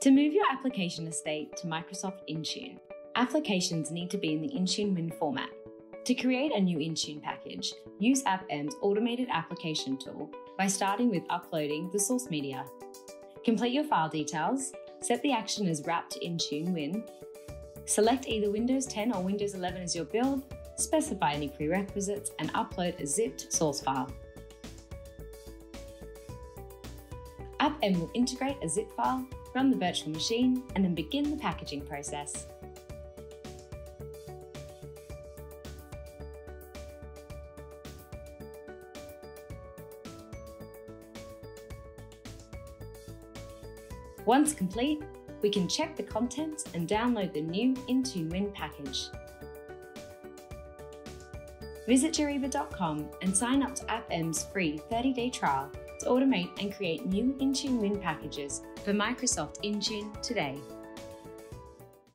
To move your application estate to Microsoft Intune, applications need to be in the Intune Win format. To create a new Intune package, use AppM's automated application tool by starting with uploading the source media. Complete your file details, set the action as wrap to Intune Win, select either Windows 10 or Windows 11 as your build, specify any prerequisites, and upload a zipped source file. AppM will integrate a zip file, run the virtual machine, and then begin the packaging process. Once complete, we can check the contents and download the new Intune Win package. Visit Juriba.com and sign up to AppM's free 30-day trial to automate and create new Intune Win packages for Microsoft Intune today.